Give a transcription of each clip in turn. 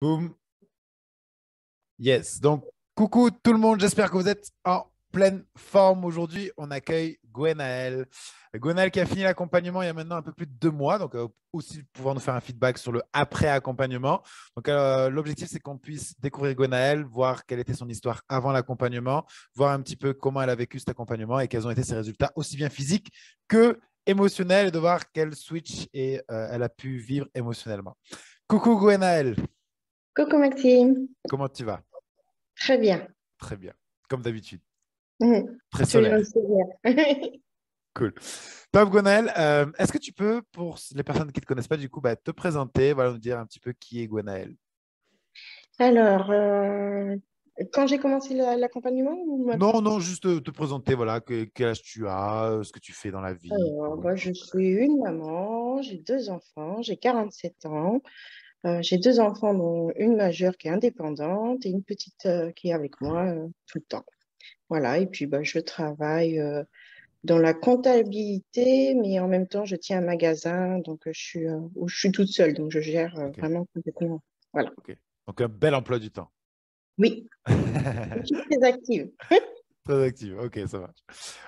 Boum. Yes. Donc, coucou tout le monde. J'espère que vous êtes en pleine forme aujourd'hui. On accueille Gwenaël. Gwenaël qui a fini l'accompagnement il y a maintenant un peu plus de deux mois. Donc, euh, aussi pouvoir nous faire un feedback sur le après-accompagnement. Donc, euh, l'objectif, c'est qu'on puisse découvrir Gwenaël, voir quelle était son histoire avant l'accompagnement, voir un petit peu comment elle a vécu cet accompagnement et quels ont été ses résultats, aussi bien physiques que émotionnels, et de voir quel switch et, euh, elle a pu vivre émotionnellement. Coucou Gwenaël. Coucou Maxime. Comment tu vas? Très bien. Très bien, comme d'habitude. Mmh. Très solaire. Cool. Top Gwenaël, euh, est-ce que tu peux, pour les personnes qui ne te connaissent pas, du coup, bah, te présenter, voilà, nous dire un petit peu qui est Gwenaël Alors, euh, quand j'ai commencé la- l'accompagnement Non, non, juste te, te présenter, voilà, que- quel âge tu as, euh, ce que tu fais dans la vie. Alors, je suis une maman, j'ai deux enfants, j'ai 47 ans. Euh, j'ai deux enfants, dont une majeure qui est indépendante et une petite euh, qui est avec moi euh, tout le temps. Voilà, et puis bah, je travaille dans la comptabilité, mais en même temps, je tiens un magasin, donc je suis, où je suis toute seule, donc je gère vraiment complètement. Donc, un bel emploi du temps. Oui, je suis très active. Ok, ça marche.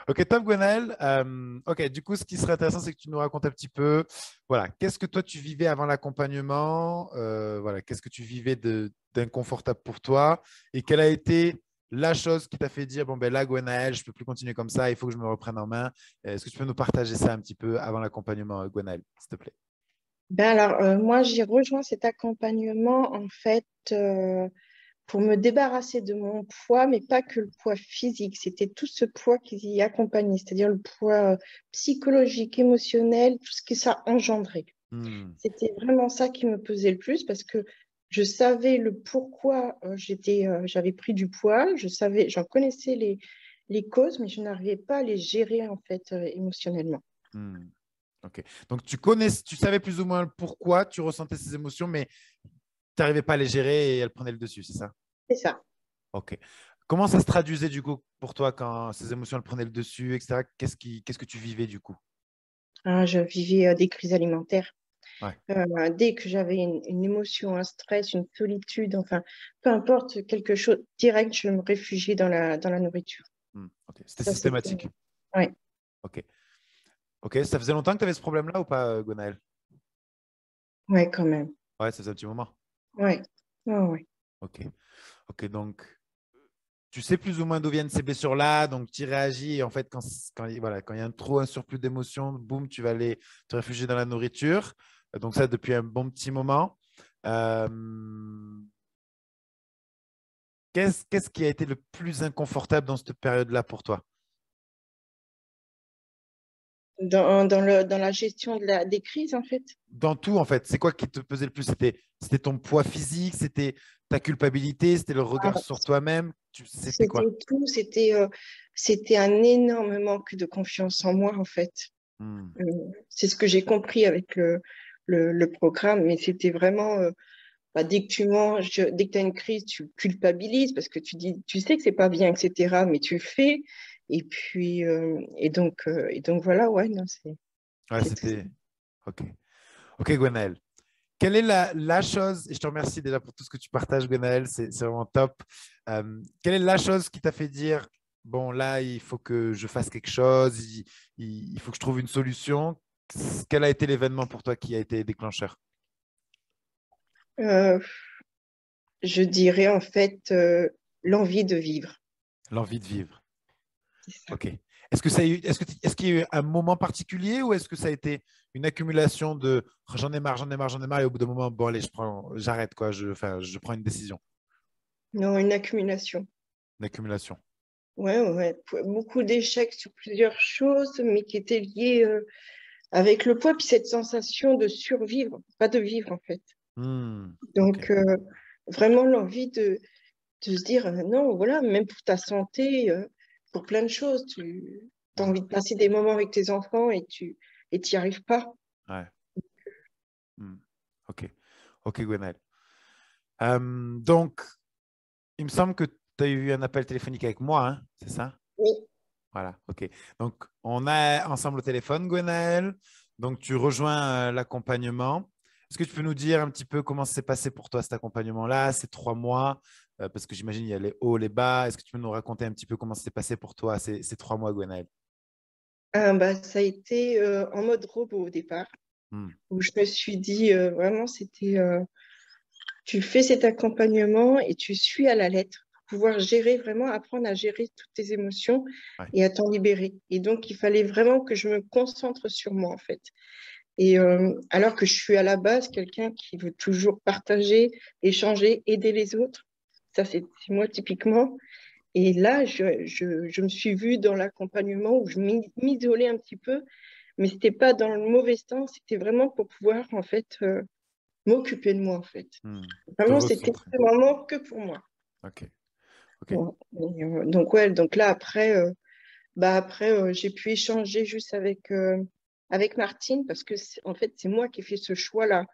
Ok, top Gwenaël. Euh, ok, du coup, ce qui serait intéressant, c'est que tu nous racontes un petit peu, voilà, qu'est-ce que toi tu vivais avant l'accompagnement, euh, voilà, qu'est-ce que tu vivais d'inconfortable pour toi, et quelle a été la chose qui t'a fait dire, bon ben là, Gwenaël, je peux plus continuer comme ça, il faut que je me reprenne en main. Est-ce que tu peux nous partager ça un petit peu avant l'accompagnement, Gwenaël, s'il te plaît? Ben alors, euh, moi, j'ai rejoint cet accompagnement en fait euh, pour me débarrasser de mon poids, mais pas que le poids physique, c'était tout ce poids qui y accompagnait, c'est-à-dire le poids euh, psychologique, émotionnel, tout ce que ça engendrait. Hmm, C'était vraiment ça qui me pesait le plus parce que je savais le pourquoi euh, j'étais, euh, j'avais pris du poids, je savais, j'en connaissais les, les causes, mais je n'arrivais pas à les gérer en fait émotionnellement. hmm. Ok, donc tu connais, tu savais plus ou moins le pourquoi tu ressentais ces émotions, mais tu n'arrivais pas à les gérer et elles prenaient le dessus, c'est ça? C'est ça. Ok. Comment ça se traduisait du coup pour toi quand ces émotions elles prenaient le dessus, etc. Qu'est-ce qui, qu'est-ce que tu vivais du coup? Ah, je vivais euh, des crises alimentaires. Ouais. Euh, dès que j'avais une, une émotion, un stress, une solitude, enfin, peu importe quelque chose, direct, je me réfugiais dans la, dans la nourriture. Ok. C'était Ça, systématique. Ouais. Ok. Ok. Ça faisait longtemps que tu avais ce problème-là ou pas, euh, Gwenaël Ouais, quand même. Ouais, ça faisait un petit moment. Ouais. Ouais, ouais. Ok. Ok. Donc, tu sais plus ou moins d'où viennent ces blessures-là, donc tu réagis. En fait, quand, quand, il- voilà, quand il y a un trop un surplus d'émotions, boum, tu vas aller te réfugier dans la nourriture. Donc, ça depuis un bon petit moment. Euh, Qu'est-ce qu'est-ce qui a été le plus inconfortable dans cette période-là pour toi? Dans, dans, le, dans la gestion de la, des crises, en fait. Dans tout, en fait, c'est quoi qui te pesait le plus? C'était ton poids physique, c'était ta culpabilité, c'était le regard Ah, sur toi-même? C'était quoi? tout, c'était euh, c'était un énorme manque de confiance en moi, en fait. Hmm, Euh, c'est ce que j'ai compris avec le, le, le programme, mais c'était vraiment, euh, bah, dès que tu manges, dès que tu as une crise, tu culpabilises parce que tu dis, tu sais que c'est pas bien, etc., mais tu le fais. Et puis, euh, et donc, euh, et donc voilà, ouais, non, c'est. Ouais, tout. c'était. Ok. Ok, Gwenaël. Quelle est la, la chose, et je te remercie déjà pour tout ce que tu partages, Gwenaël, c'est c'est vraiment top. Euh, quelle est la chose qui t'a fait dire, bon, là, il faut que je fasse quelque chose, il, il- il faut que je trouve une solution Quel a été l'événement pour toi qui a été déclencheur? Euh, je dirais en fait euh, l'envie de vivre. L'envie de vivre. Ok. Est-ce que ça eu, est-ce que, est-ce qu'il y a eu un moment particulier ou est-ce que ça a été une accumulation de Oh, j'en ai marre, j'en ai marre, j'en ai marre et au bout d'un moment, bon allez, je prends, j'arrête quoi, je, enfin, je prends une décision, Non, une accumulation. une accumulation. Ouais, ouais. Beaucoup d'échecs sur plusieurs choses, mais qui étaient liés euh, avec le poids, puis cette sensation de survivre, pas de vivre en fait. Hmm, Donc, euh, vraiment l'envie de, de se dire, euh, non, voilà, même pour ta santé, pour plein de choses, tu as envie de passer des moments avec tes enfants et tu et n'y arrives pas. Hmm. Ok. Ok, Gwenaël. Euh, donc, il me semble que tu as eu un appel téléphonique avec moi, hein, c'est ça? Oui. Voilà, ok. Donc, on est ensemble au téléphone, Gwenaël. Donc, tu rejoins euh, l'accompagnement. Est-ce que tu peux nous dire un petit peu comment s'est passé pour toi cet accompagnement-là, ces trois mois? Parce que j'imagine il y a les hauts, les bas. Est-ce que tu peux nous raconter un petit peu comment s'est passé pour toi ces, trois mois, Gwenaël ah, bah, Ça a été euh, en mode robot au départ, hmm. où je me suis dit euh, vraiment, c'était tu fais cet accompagnement et tu suis à la lettre pour pouvoir gérer, vraiment apprendre à gérer toutes tes émotions et à t'en libérer. Et donc, il fallait vraiment que je me concentre sur moi, en fait. Et euh, alors que je suis à la base quelqu'un qui veut toujours partager, échanger, aider les autres. Ça, c'est moi typiquement. Et là, je, je, me suis vue dans l'accompagnement où je m'isolais un petit peu, mais ce n'était pas dans le mauvais sens, c'était vraiment pour pouvoir en fait euh, m'occuper de moi en fait. Hmm. Vraiment, c'était vraiment que pour moi. Ok. Euh, donc ouais, donc là après, bah après j'ai pu échanger juste avec avec Martine parce que en fait c'est moi qui ai fait ce choix-là.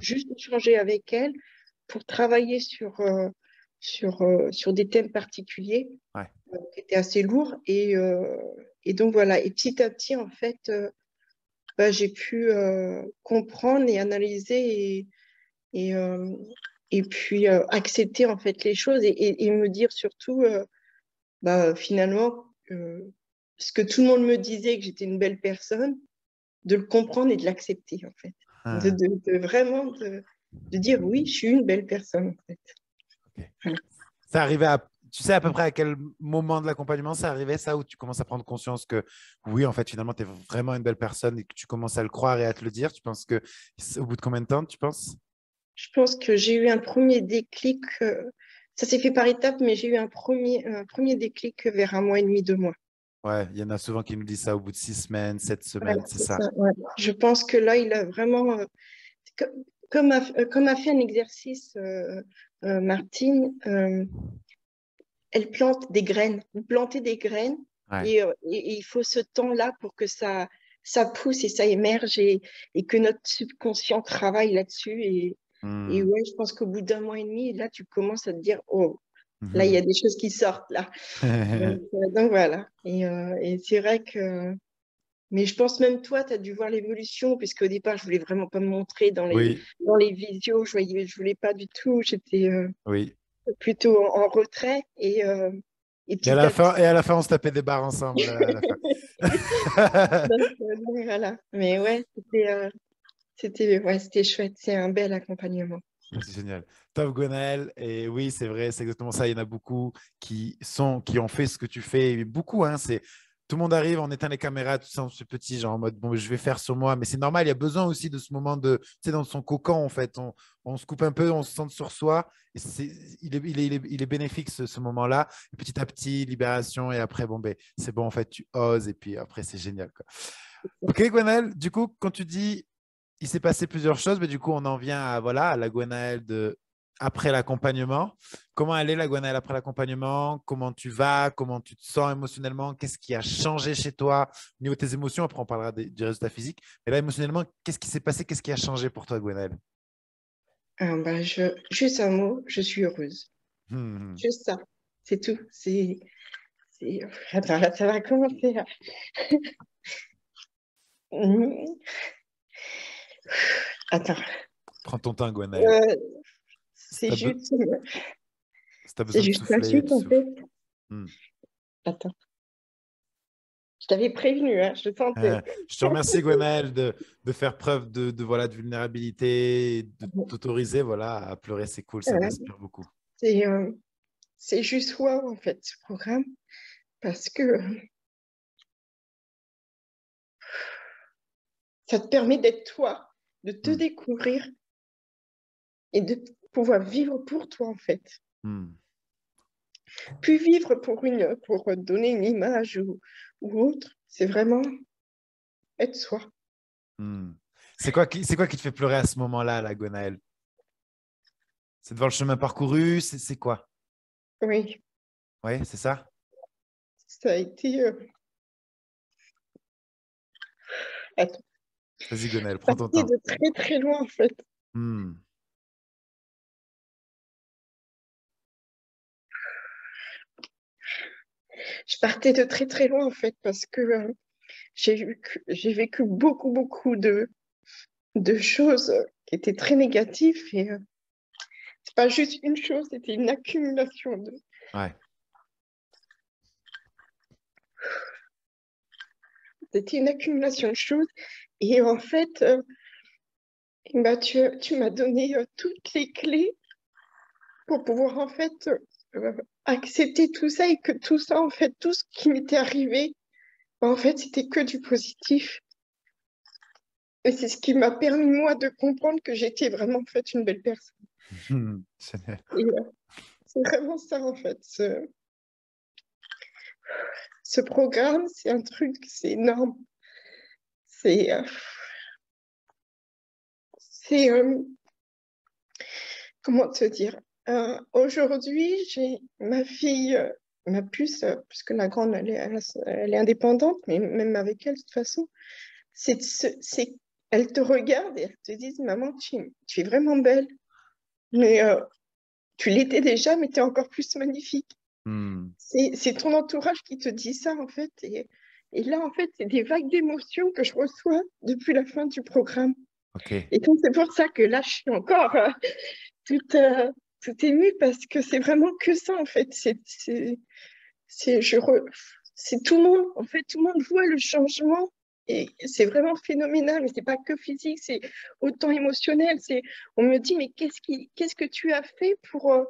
Juste échanger avec elle pour travailler sur, euh, sur, euh, sur des thèmes particuliers euh, qui étaient assez lourds. Et, et, donc voilà, et petit à petit en fait, bah, j'ai pu comprendre et analyser et, et, et puis accepter en fait les choses et, et me dire surtout bah, finalement ce que tout le monde me disait que j'étais une belle personne de le comprendre et de l'accepter, en fait. Ah. De, vraiment de, dire oui, je suis une belle personne, en fait. Ça arrivait à. Tu sais à peu près à quel moment de l'accompagnement ça arrivait, ça, où tu commences à prendre conscience que oui, en fait, finalement, tu es vraiment une belle personne et que tu commences à le croire et à te le dire? Tu penses que au bout de combien de temps, tu penses? Je pense que j'ai eu un premier déclic. Euh, ça s'est fait par étapes, mais j'ai eu un premier, un premier déclic vers un mois et demi, deux mois. Ouais, il y en a souvent qui nous disent ça au bout de six semaines, sept semaines, c'est ça. Je pense que là, il a vraiment, euh, comme, a, euh, comme a fait un exercice euh, Martine, elle plante des graines. Vous plantez des graines et, il faut ce temps-là pour que ça, ça pousse et ça émerge et, et que notre subconscient travaille là-dessus. Et, mmh. ouais, je pense qu'au bout d'un mois et demi, là, tu commences à te dire, oh, Là, il y a mhm. des choses qui sortent là. Euh, donc, voilà. Euh, et, c'est vrai que. Mais je pense même toi, tu as dû voir l'évolution, puisqu'au départ, je voulais vraiment pas me montrer dans les, dans les visios. Je ne je voulais pas du tout. J'étais euh, oui. plutôt en, retrait. Et, et, à la fin, et à la fin, on se tapait des barres ensemble. voilà. Mais ouais, c'était c'était ouais, chouette. C'est un bel accompagnement. C'est génial. Top Gwenaël. Et oui, c'est vrai, c'est exactement ça. Il y en a beaucoup qui, sont, qui ont fait ce que tu fais. beaucoup, hein, c'est tout le monde arrive, on éteint les caméras, tout ça, ce petit, genre en mode bon, je vais faire sur moi. Mais c'est normal, il y a besoin aussi de ce moment de, tu sais, dans son cocon, en fait. On, se coupe un peu, on se sent sur soi. Et c'est, il, est, il, est, il, est, bénéfique ce, moment-là. Petit à petit, libération. Et après, bon, ben, c'est bon, en fait, tu oses. Et puis après, c'est génial. Ok, Gwenaël, du coup, quand tu dis il s'est passé plusieurs choses, mais du coup, on en vient à, voilà, à la Gwenaël de après l'accompagnement? Comment elle est la Gwenaël après l'accompagnement? Comment tu vas? Comment tu te sens émotionnellement? Qu'est-ce qui a changé chez toi? Au niveau de tes émotions Après, on parlera du résultat physique. Mais là, émotionnellement, qu'est-ce qui s'est passé? Qu'est-ce qui a changé pour toi, Gwenaël ah, bah, je... Juste un mot, je suis heureuse. Mmh. Juste ça, c'est tout. C'est... Attends, là, ça va commencer. Attends. Prends ton temps, Gwenaël. Euh, c'est juste. C'est juste la suite, en fait. Hmm. Attends. Je t'avais prévenu, hein, je ah, je te remercie, Gwenaël, de, de, faire preuve de, de, voilà, de vulnérabilité, de t'autoriser voilà, à pleurer. C'est cool, ça m'inspire beaucoup. C'est euh, juste wow, en fait, ce programme, parce que ça te permet d'être toi de te hmm. découvrir et de pouvoir vivre pour toi, en fait. Hmm. Puis vivre pour, une, pour donner une image ou, autre, c'est vraiment être soi. Hmm. C'est quoi, qui, quoi qui te fait pleurer à ce moment-là, la Gonaël C'est devant le chemin parcouru C'est quoi? Oui. Oui, c'est ça? Ça a été. Euh, Attends. Vas-y, Gonel, prends ton temps. de très très loin, en fait. Hmm. Je partais de très très loin, en fait, parce que euh, j'ai vécu beaucoup, beaucoup de, de choses qui étaient très négatives. Et euh, c'est pas juste une chose, c'était une accumulation de. Ouais. C'était une accumulation de choses. Et en fait, euh, bah, tu, tu m'as donné euh, toutes les clés pour pouvoir en fait accepter tout ça et que tout ça, en fait, tout ce qui m'était arrivé, en fait, c'était que du positif. Et c'est ce qui m'a permis, moi, de comprendre que j'étais vraiment, en fait, une belle personne. Euh, c'est vraiment ça, en fait. Ce, ce programme, c'est un truc, c'est énorme. C'est... c'est... comment te dire? Euh, aujourd'hui, j'ai ma fille, euh, ma puce, euh, puisque la grande, elle est, indépendante, mais même avec elle, de toute façon, c'est, elle te regarde et elle te dit, maman, tu, tu es vraiment belle. Mais tu l'étais déjà, mais tu es encore plus magnifique. Hmm. C'est ton entourage qui te dit ça, en fait. Et, et là, en fait, c'est des vagues d'émotions que je reçois depuis la fin du programme. Et donc, c'est pour ça que là, je suis encore toute, tout émue parce que c'est vraiment que ça en fait. C'est, tout le monde, en fait, tout le monde voit le changement et c'est vraiment phénoménal. Mais c'est pas que physique, c'est autant émotionnel. On me dit mais qu'est-ce qui, que tu as fait pour euh,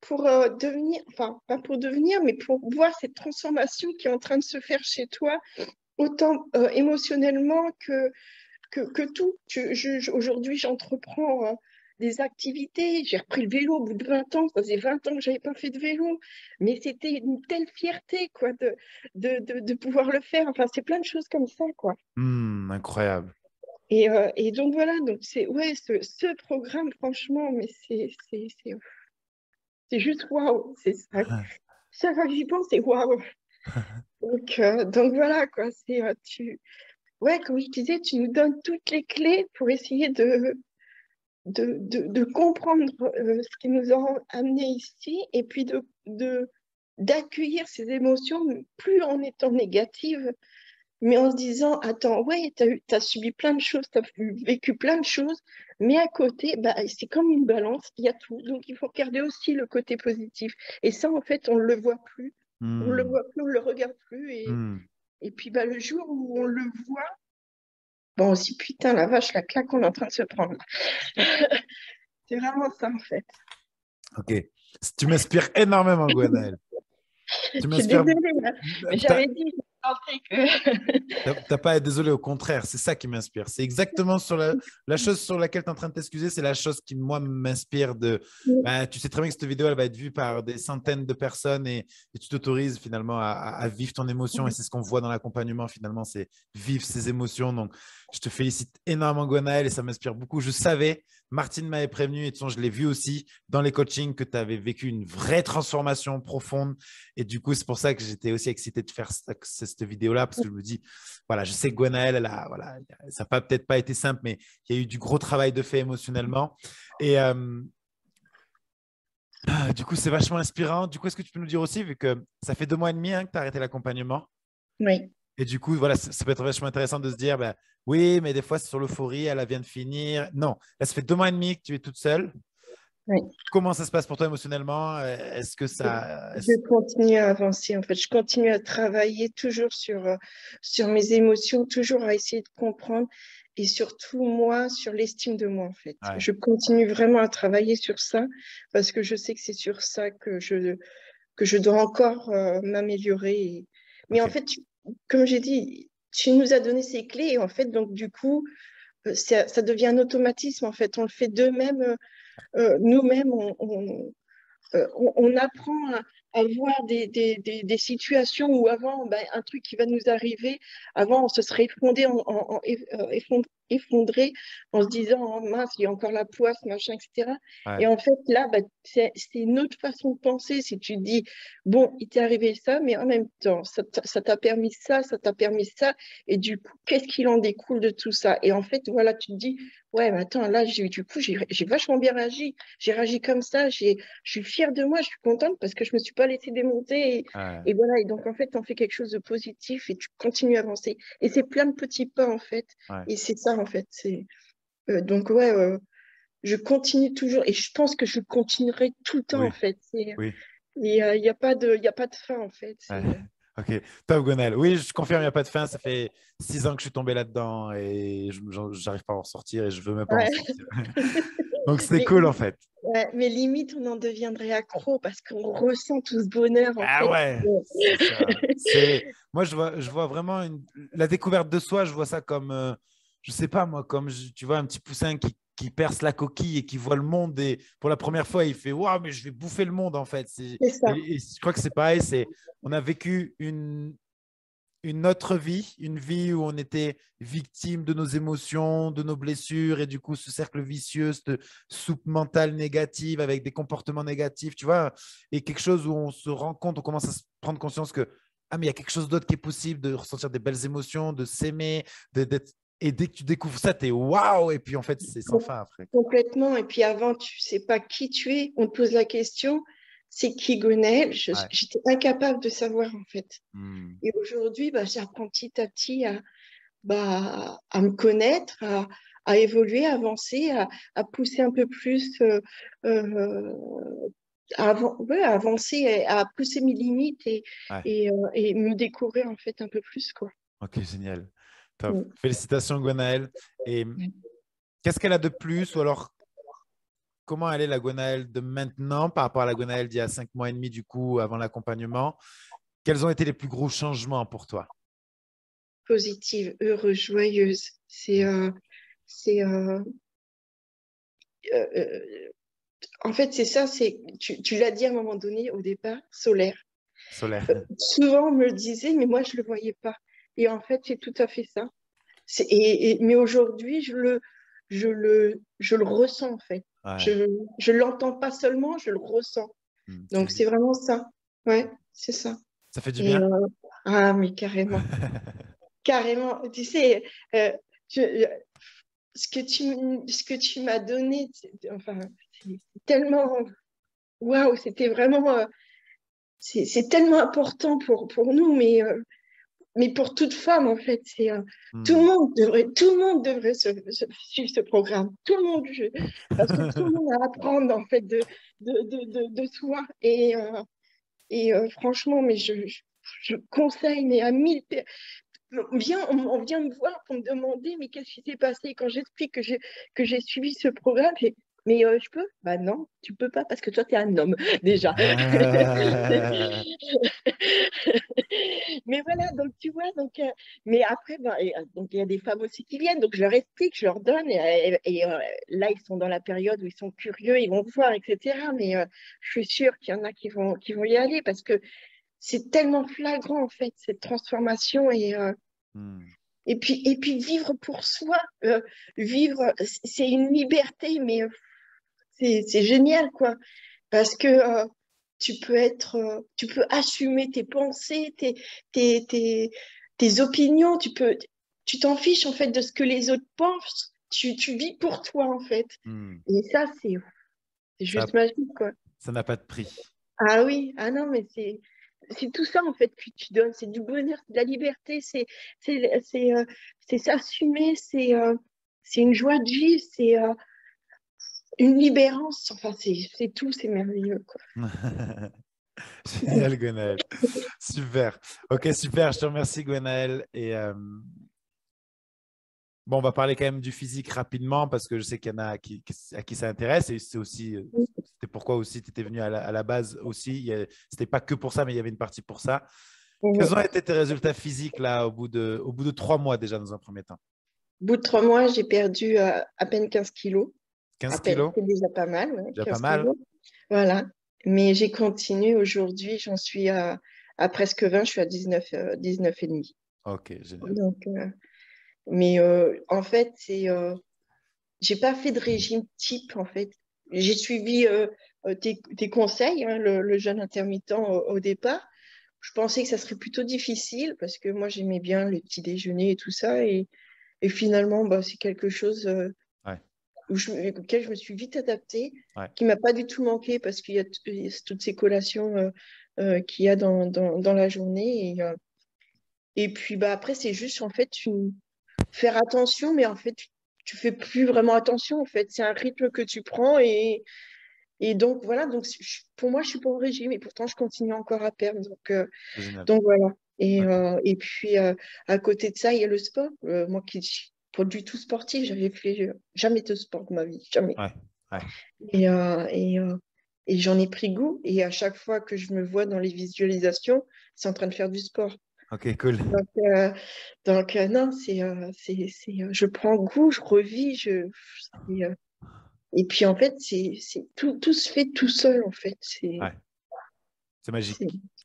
pour euh, devenir, enfin pas pour devenir, mais pour voir cette transformation qui est en train de se faire chez toi, autant euh, émotionnellement que que, tout. Aujourd'hui, j'entreprends des activités. J'ai repris le vélo au bout de 20 ans. Ça faisait 20 ans que je n'avais pas fait de vélo. Mais c'était une telle fierté quoi, de, de, de, pouvoir le faire. Enfin, c'est plein de choses comme ça. Quoi. Mmh, incroyable. Et, euh, et, donc voilà, donc c'est ouais, ce, ce, programme, franchement, mais c'est c'est juste waouh. C'est ça. Chaque fois que j'y pense, c'est waouh. donc, euh, donc voilà, quoi. C'est euh, tu. Ouais, comme je disais, tu nous donnes toutes les clés pour essayer de, de, comprendre euh, ce qui nous a amenés ici et puis de, d'accueillir ces émotions, plus en étant négatives, mais en se disant, attends, ouais, tu as, subi plein de choses, tu as vécu plein de choses, mais à côté, bah, c'est comme une balance, il y a tout. Donc, il faut regarder aussi le côté positif. Et ça, en fait, on ne le voit plus. On ne le hmm. voit plus, on ne le regarde plus. Et, hmm. et puis, bah, le jour où on le voit, Bon, aussi, putain, la vache, la claque qu'on est en train de se prendre. c'est vraiment ça, en fait. Ok. Tu m'inspires énormément, Gwenaëlle. Tu m'inspires. J'avais dit, T'as pas à être désolé, au contraire, c'est ça qui m'inspire. C'est exactement sur la, la, chose sur laquelle tu es en train de t'excuser, c'est la chose qui, moi, m'inspire de. Bah, tu sais très bien que cette vidéo, elle va être vue par des centaines de personnes et, tu t'autorises finalement à, à, vivre ton émotion. Et c'est ce qu'on voit dans l'accompagnement, finalement, c'est vivre ses émotions. Donc, je te félicite énormément, Gwenaël, et ça m'inspire beaucoup. Je savais, Martine m'avait prévenu, et de toute je l'ai vu aussi dans les coachings, que tu avais vécu une vraie transformation profonde. Et du coup, c'est pour ça que j'étais aussi excité de faire cette, vidéo-là, parce que je me dis, voilà, je sais que Gwenaël, elle a, voilà, ça n'a peut-être pas été simple, mais il y a eu du gros travail de fait émotionnellement. Et euh, du coup, c'est vachement inspirant. Du coup, est-ce que tu peux nous dire aussi, vu que ça fait deux mois et demi hein, que tu as arrêté l'accompagnement? Oui. Et du coup, voilà, ça, peut être vachement intéressant de se dire, ben, oui, mais des fois, c'est sur l'euphorie, elle vient de finir. Non, là, ça fait deux mois et demi que tu es toute seule. Oui. Comment ça se passe pour toi émotionnellement? Est-ce que ça... Je continue à avancer, en fait. Je continue à travailler toujours sur, euh, sur mes émotions, toujours à essayer de comprendre et surtout, moi, sur l'estime de moi, en fait. Je continue vraiment à travailler sur ça parce que je sais que c'est sur ça que je, que je dois encore euh, m'améliorer. Mais en fait, comme j'ai dit, tu nous as donné ces clés et en fait, donc du coup, euh, ça, devient un automatisme. En fait, on le fait d'eux-mêmes, euh, euh, nous-mêmes, on, on, apprend à, voir des, situations où avant, ben, un truc qui va nous arriver, avant, on se serait effondré en, en, effondré en se disant oh, mince, il y a encore la poisse, machin, etc. Et en fait, là, bah, c'est une autre façon de penser. Si tu dis bon, il t'est arrivé ça, mais en même temps, ça t'a permis ça, ça t'a permis ça, et du coup, qu'est-ce qu'il en découle de tout ça? Et en fait, voilà, tu te dis ouais, mais attends, là, du coup, j'ai vachement bien réagi. J'ai réagi comme ça, je suis fière de moi, je suis contente parce que je me suis pas laissée démonter. Et, voilà, et donc en fait, tu en fais quelque chose de positif et tu continues à avancer. Et c'est plein de petits pas, en fait. Et c'est ça, en fait. C'est donc, ouais, je continue toujours et je pense que je continuerai tout le temps, en fait. Oui. Il n'y a, pas de, a pas de fin, en fait. Ok, top Gonel. Oui, je confirme, il n'y a pas de fin. Ça fait six ans que je suis tombé là-dedans et je n'arrive pas à en sortir et je veux même pas en sortir. Donc c'est cool en fait. Ouais, mais limite, on en deviendrait accro parce qu'on ressent tout ce bonheur. ah ouais. Moi, je vois, je vois vraiment une... la découverte de soi. Je vois ça comme, euh, je sais pas moi, comme tu vois un petit poussin qui qui perce la coquille et qui voit le monde et pour la première fois il fait waouh mais je vais bouffer le monde en fait. C'est je crois que c'est pareil c'est on a vécu une une autre vie une vie où on était victime de nos émotions de nos blessures et du coup ce cercle vicieux cette soupe mentale négative avec des comportements négatifs tu vois et quelque chose où on se rend compte on commence à se prendre conscience que ah, mais il y a quelque chose d'autre qui est possible, de ressentir des belles émotions, de s'aimer, d'être et dès que tu découvres ça, tu es waouh Et puis en fait, c'est sans fin après. Complètement. Et puis avant, tu sais pas qui tu es. On te pose la question c'est qui Gonel J'étais incapable de savoir en fait. Hmm. Et aujourd'hui, bah, j'apprends petit à petit à, bah, à me connaître, à, évoluer, à avancer, à, pousser un peu plus, euh, euh, à, avancer, à pousser mes limites et, et, euh, et, me découvrir en fait un peu plus. Quoi. Ok, génial. Félicitations, Gwenaëlle. Et qu'est-ce qu'elle a de plus ou alors comment elle est la Gwenaëlle de maintenant par rapport à la Gwenaëlle d'il y a cinq mois et demi, du coup, avant l'accompagnement? Quels ont été les plus gros changements pour toi? Positive, heureuse, joyeuse. C'est. Euh, c'est euh, euh, en fait, c'est ça, c'est tu, tu l'as dit à un moment donné au départ, solaire. Solaire. souvent, on me le disait, mais moi, je ne le voyais pas. Et en fait, c'est tout à fait ça. Et, mais aujourd'hui, je le, je, le, je le ressens, en fait. Je ne l'entends pas seulement, je le ressens. Hmm, Donc, c'est vraiment ça. Ouais, c'est ça. Ça fait du bien. Euh, ah, mais carrément. carrément. Tu sais, euh, ce que tu, ce que tu m'as donné, enfin, c'est tellement. Waouh, c'était vraiment. Euh, c'est tellement important pour, pour nous, mais mais pour toute femme, en fait, c'est hmm. tout le monde devrait, tout le monde devrait suivre ce programme. Tout le monde, parce que tout le monde a à apprendre en fait de de, de, de, soi. Et euh, et euh, franchement, mais je, je, conseille mais à mille Viens, on, vient me voir pour me demander mais qu'est-ce qui s'est passé? Quand j'explique que j'ai que j'ai suivi ce programme mais euh, je peux? Bah non, tu peux pas parce que toi, tu es un homme déjà. Ah. mais voilà, donc tu vois, donc, euh, mais après, bah, euh, donc il y a des femmes aussi qui viennent, donc je leur explique, je leur donne, et, là, ils sont dans la période où ils sont curieux, ils vont voir, etc. Mais je suis sûre qu'il y en a qui vont, qui vont y aller parce que c'est tellement flagrant, en fait, cette transformation et. Hmm. Et puis, et puis vivre pour soi, vivre, c'est une liberté, mais c'est génial, quoi. Parce que euh, tu peux être, euh, tu peux assumer tes pensées, tes, tes, tes, opinions, tu peux, tu t'en fiches en fait de ce que les autres pensent. Tu, tu vis pour toi en fait. Hmm. Et ça, c'est juste magique, quoi. Ça n'a pas de prix. Ah oui, ah non, mais c'est c'est tout ça en fait que tu donnes, c'est du bonheur, de la liberté, c'est c'est euh, s'assumer, c'est c'est une joie de vivre, c'est une libérance. Enfin, c'est tout, c'est merveilleux. Quoi. Génial, Gwenaël. super. Ok, super. Je te remercie, Gwenaël. Et euh, bon, on va parler quand même du physique rapidement parce que je sais qu'il y en a qui, à qui ça intéresse. Et c'est aussi, euh, c'était pourquoi aussi tu étais venu à la, base aussi. C'était pas que pour ça, mais il y avait une partie pour ça. Quels ont été tes résultats physiques là au bout de, au bout de trois mois déjà dans un premier temps? Au bout de trois mois, j'ai perdu euh, à peine 15 kilos. 15 kilos C'est déjà pas mal. déjà pas mal. Voilà. Mais j'ai continué aujourd'hui, j'en suis à, à, presque 20, je suis à 19, 19 euh, et demi. Ok, génial. Donc, euh, mais euh, en fait, c'est, j'ai pas fait de régime type en fait. J'ai suivi tes, tes, conseils, hein, le, le, jeûne intermittent au, départ. Je pensais que ça serait plutôt difficile parce que moi j'aimais bien le petit déjeuner et tout ça et, et finalement bah, c'est quelque chose auquel je me suis vite adaptée, qui m'a pas du tout manqué parce qu'il y a toutes ces collations euh, euh, qu'il y a dans, dans, la journée. Et, euh, et puis bah, après, c'est juste en fait une... faire attention, mais en fait, tu fais plus vraiment attention en fait. C'est un rythme que tu prends et, et donc voilà. Donc pour moi, je suis pas au régime et pourtant je continue encore à perdre. Donc, donc voilà. Et, et puis à côté de ça, il y a le sport. moi qui pas du tout sportif, j'avais fait jamais de sport de ma vie, jamais. Et, et, et j'en ai pris goût. Et à chaque fois que je me vois dans les visualisations, c'est en train de faire du sport. Ok, cool. Donc, euh, donc euh, non, c'est, euh, c'est, c'est, je prends goût, je revis, je, et puis en fait, c'est, c'est tout, tout se fait tout seul en fait. C'est, ouais. c'est magique.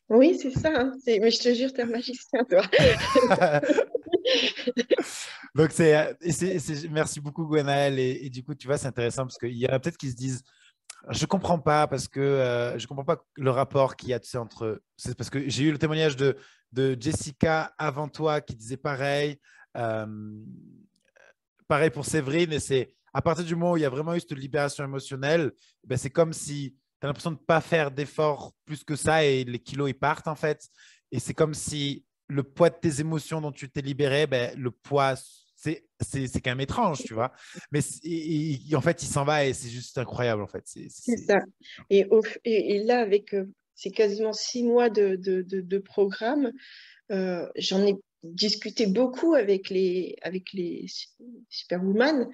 Oui, c'est ça. Hein. C'est... Mais je te jure, t'es un magicien, toi. donc c'est, c'est, merci beaucoup Gwenaël et, et, du coup, tu vois, c'est intéressant parce qu'il y en a peut-être qui se disent je comprends pas parce que euh, je comprends pas le rapport qu'il y a tu sais, entre. C'est parce que j'ai eu le témoignage de, de Jessica avant toi qui disait pareil. Euh, pareil pour Séverine. Et c'est à partir du moment où il y a vraiment eu cette libération émotionnelle, ben c'est comme si tu as l'impression de ne pas faire d'efforts plus que ça et les kilos ils partent en fait. Et c'est comme si le poids de tes émotions dont tu t'es libéré, ben, le poids c'est quand même étrange, tu vois. Mais en fait, il s'en va et c'est juste incroyable, en fait. C'est ça. Et, et, là, avec euh, c'est quasiment six mois de, de, de, programme, euh, j'en ai discuté beaucoup avec les, avec les superwoman.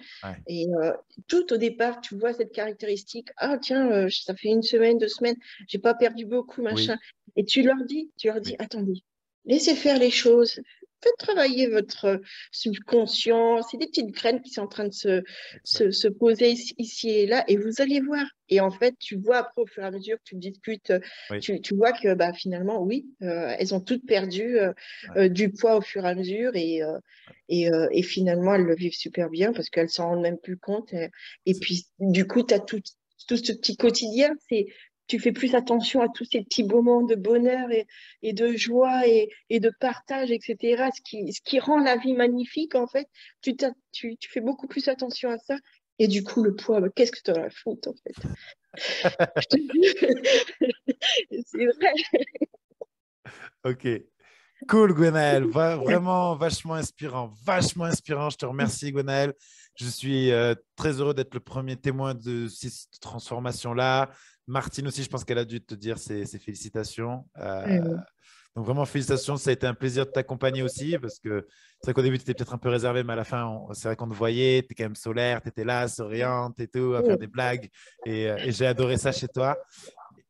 Et euh, tout au départ, tu vois cette caractéristique. Ah, tiens, ça fait une semaine, deux semaines, j'ai pas perdu beaucoup, machin. Et tu leur dis, tu leur dis, attendez, laissez faire les choses, faites travailler votre subconscient. C'est des petites graines qui sont en train de se, se, poser ici et là, et vous allez voir. Et en fait, tu vois après, au fur et à mesure que tu discutes, tu, tu, vois que bah, finalement, oui, euh, elles ont toutes perdu euh, euh, du poids au fur et à mesure, et, et, et, finalement, elles le vivent super bien parce qu'elles s'en rendent même plus compte. Et, puis, du coup, tu as tout, tout ce petit quotidien, c'est tu fais plus attention à tous ces petits moments de bonheur et, de joie et, de partage, etc. Ce qui, ce qui rend la vie magnifique, en fait, tu, tu, tu fais beaucoup plus attention à ça. Et du coup, le poids, bah, qu'est-ce que tu as à foutre, en fait? C'est vrai. ok. Cool, Gwenaël. vraiment vachement inspirant. Vachement inspirant. Je te remercie, Gwenaël. Je suis euh, très heureux d'être le premier témoin de cette transformation-là. Martine aussi, je pense qu'elle a dû te dire ses, félicitations. Euh, donc vraiment, félicitations. Ça a été un plaisir de t'accompagner aussi parce que c'est vrai qu'au début, tu étais peut-être un peu réservé, mais à la fin, c'est vrai qu'on te voyait. Tu es quand même solaire, tu étais là, souriante et tout, à faire des blagues. Et, euh, j'ai adoré ça chez toi.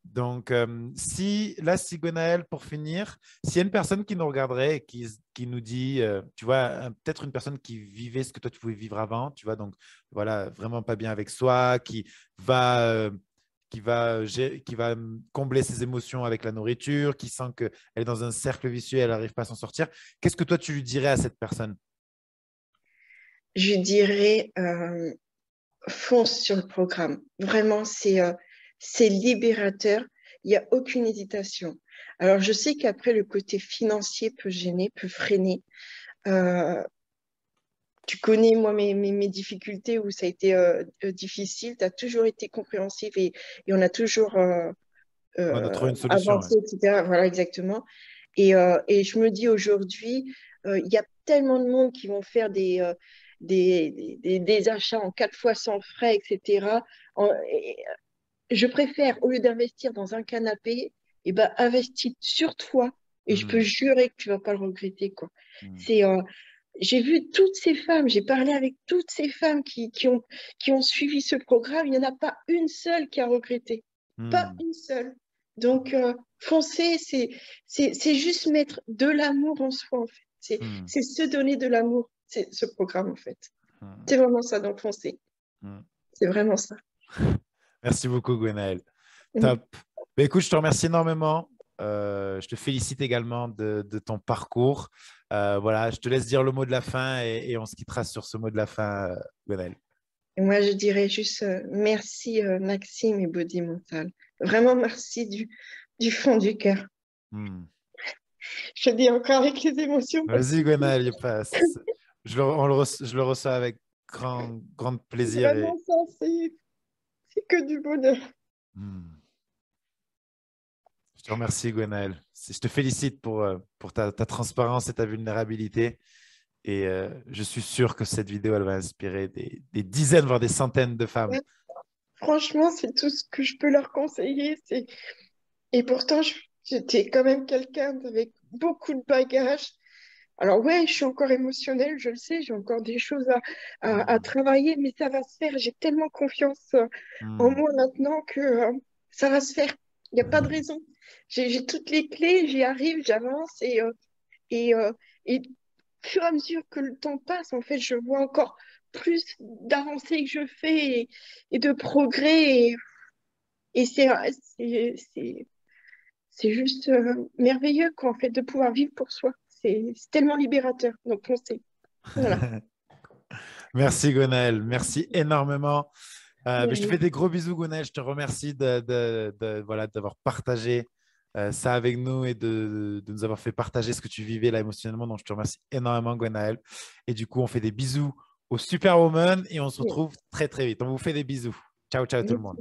Donc, euh, si là, si Gwenaël, pour finir, s'il y a une personne qui nous regarderait et qui, qui nous dit, tu vois, peut-être une personne qui vivait ce que toi tu pouvais vivre avant, tu vois, donc voilà, vraiment pas bien avec soi, qui va qui va, qui va combler ses émotions avec la nourriture, qui sent qu'elle est dans un cercle vicieux, elle n'arrive pas à s'en sortir. Qu'est-ce que toi, tu lui dirais à cette personne? Je dirais, euh, fonce sur le programme. Vraiment, c'est euh, libérateur. Il n'y a aucune hésitation. Alors, je sais qu'après, le côté financier peut gêner, peut freiner. Euh, tu connais, moi, mes, mes, difficultés où ça a été euh, euh, difficile. Tu as toujours été compréhensif et, et on a toujours euh, on a trouvé une solution, avancé, etc. Voilà, exactement. Et, et je me dis aujourd'hui, il y a tellement de monde qui vont faire des, des, des, des, achats en quatre fois sans frais, etc. je préfère, au lieu d'investir dans un canapé, eh ben, investir sur toi. Et je peux mmh. jurer que tu vas pas le regretter. quoi. Mmh. C'est j'ai vu toutes ces femmes, j'ai parlé avec toutes ces femmes qui, qui, ont, qui ont suivi ce programme. Il n'y en a pas une seule qui a regretté. Pas hmm. une seule. Donc, euh, foncer, c'est juste mettre de l'amour en soi, en fait. C'est hmm. se donner de l'amour, c'est ce programme, en fait. Hmm. C'est vraiment ça, donc foncer. C'est vraiment ça. Merci beaucoup, Gwenaël. Top. Bah, écoute, je te remercie énormément. Euh, je te félicite également de, ton parcours. Euh, voilà, je te laisse dire le mot de la fin et, on se quittera sur ce mot de la fin, euh, Moi, je dirais juste merci Maxime et Body Mental. Vraiment merci du, du fond du cœur. Hmm. Je dis encore avec les émotions. Vas-y, Gwenaël, je, le, je le reçois avec grand, grand plaisir. Vraiment, c'est que du bonheur. Hmm. Je te remercie, Gwenaël. Je te félicite pour, euh, pour ta, transparence et ta vulnérabilité. Et je suis sûr que cette vidéo, elle va inspirer des, dizaines, voire des centaines de femmes. Franchement, c'est tout ce que je peux leur conseiller. Et pourtant, j'étais quand même quelqu'un avec beaucoup de bagages. Alors ouais, je suis encore émotionnelle, je le sais, j'ai encore des choses à, mmh. travailler, mais ça va se faire. J'ai tellement confiance en mmh. moi maintenant que ça va se faire. Il n'y a pas de raison. J'ai toutes les clés, j'y arrive, j'avance et, euh, et, euh, et au fur et à mesure que le temps passe, en fait, je vois encore plus d'avancées que je fais et, de progrès. Et, c'est juste euh, merveilleux en fait de pouvoir vivre pour soi. C'est tellement libérateur. Donc on sait. Merci Gonaël, merci énormément. Euh, je te fais des gros bisous, Gonel. Je te remercie de, voilà, d'avoir partagé euh, ça avec nous et de, nous avoir fait partager ce que tu vivais là émotionnellement. Donc, je te remercie énormément, Gwenaël. Et du coup, on fait des bisous aux Superwoman et on se retrouve très, très vite. On vous fait des bisous. Ciao, ciao tout le monde.